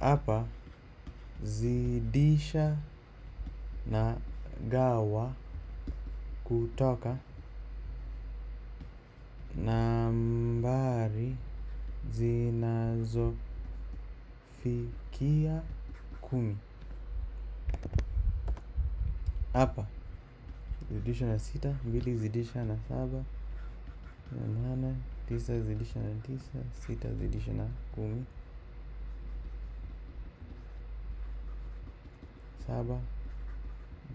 Hapa zidisha na gawa kutoka nambari zinazofikia kumi. Hapa zidisha na sita, mbili zidisha na saba, na nane, tisa zidisha na tisa, sita zidisha na kumi, saba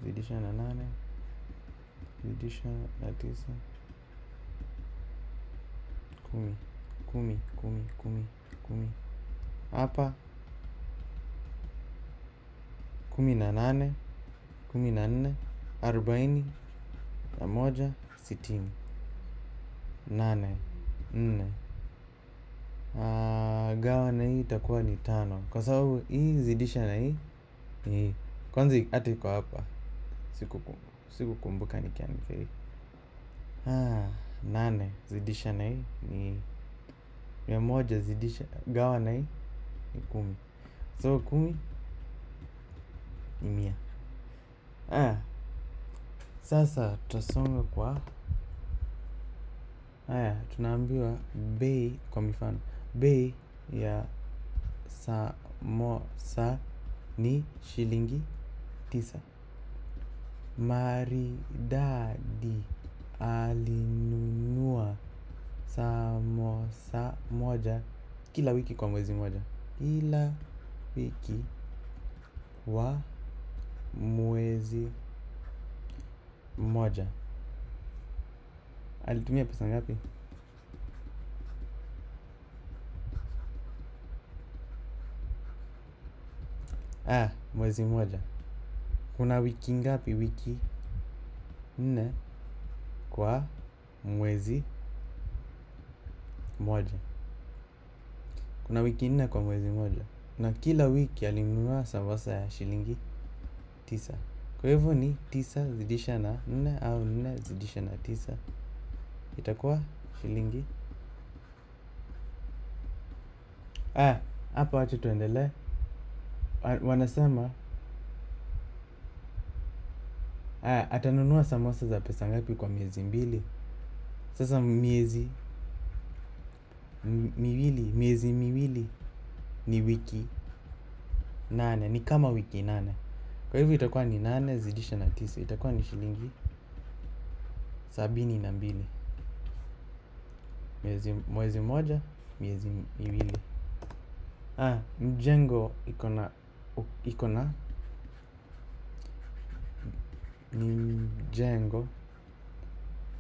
zidisha na nane, zidisha na tisa, kumi, kumi, kumi, kumi, kumi. Hapa kumi na nane, kumi na nne, arobaini na moja, sitini. Nane, nne. Gawa na hii itakuwa ni tano. Kwa sababu hii zidisha na hii ni hii. Kwanza hata iko hapa. Sikukumbuka nikiandika hii. ah, Nane zidisha na hii ni. Mia moja zidisha gawa na hii ni kumi. So kumi ni mia. ah, Sasa tutasonga kwa haya tunaambiwa bei kwa mifano. Bei ya samosa ni shilingi tisa. Maridadi alinunua samosa moja kila wiki kwa mwezi moja. Kila wiki wa mwezi moja. Alitumia pesa ngapi? Mwezi moja. Kuna wiki ngapi? Wiki nne kwa mwezi moja. Kuna wiki nne kwa mwezi moja. Na kila wiki alinunua sambasa ya shilingi tisa. Kwa hivyo ni tisa zidisha na nne au nne zidisha na tisa. Itakuwa shilingi hapa wacha tuendelee. Wanasema atanunua samosa za pesa ngapi kwa miezi mbili. Sasa miezi miwili, miezi miwili ni wiki nane. Ni kama wiki nane. Kwa hivyo itakuwa ni nane zidisha na tisa. Itakuwa ni shilingi sabini na mbili. Miezi, Mwezi moja, miezi miwili. Ah, Mjengo iko na ni mjengo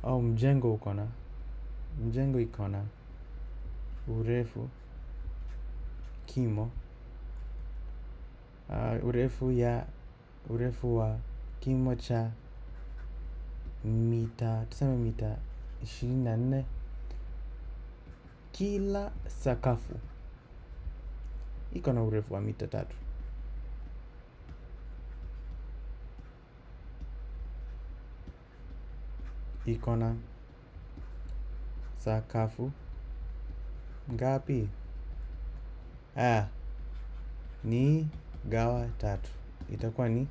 au mjengo uko na mjengo iko na urefu kimo urefu ya urefu wa kimo cha mita tuseme mita ishirini na nne. Kila sakafu iko na urefu wa mita tatu. Iko na sakafu ngapi? Ni gawa tatu. Itakuwa ni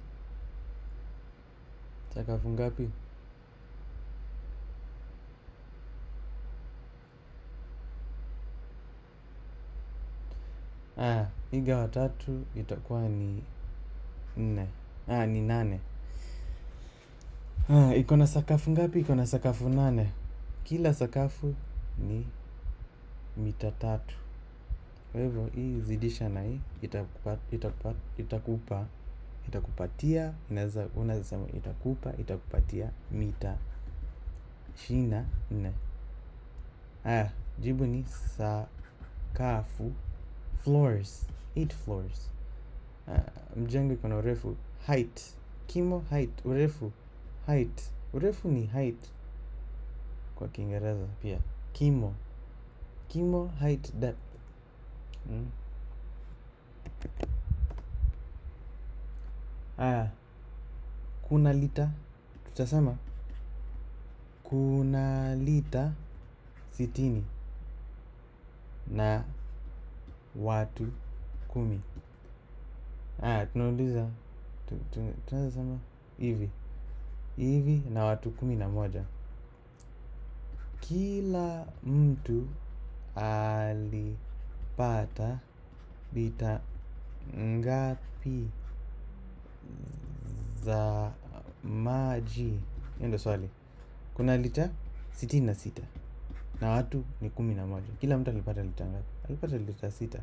sakafu ngapi? Hii gawa tatu itakuwa ni nne. Ni nane. Iko na sakafu ngapi? Iko na sakafu nane. Kila sakafu ni mita tatu. Kwa hivyo hii zidisha na hii itakupa itakupatia unaweza sema itakupa itakupatia mita ishirini na nne. Haya, Jibu ni sakafu floors, eight floors. Mjengo iko na urefu height. Kimo height urefu height. Urefu ni height. Kwa kiingereza pia. Kimo. Kimo height depth. Kuna lita. Tutasema kuna lita sitini na watu kumi. Aya tunauliza. Tu- tu- tunaweza sema hivi hivi na watu kumi na moja. Kila mtu alipata lita ngapi za maji? Hiyo ndo swali. Kuna lita sitini na sita na watu ni kumi na moja. Kila mtu alipata lita ngapi? Alipata lita sita.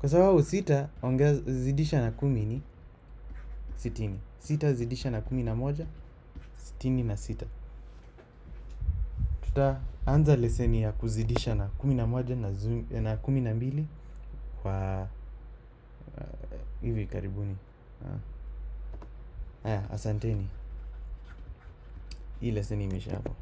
Kwa sababu sita ongeza zidisha na kumi ni sitini. Sita zidisha na kumi na moja sitini na sita. Tutaanza leseni ya kuzidisha na kumi na moja na, kumi na mbili kwa uh, hivi karibuni. Ah. haya asanteni. Hii leseni imeisha hapo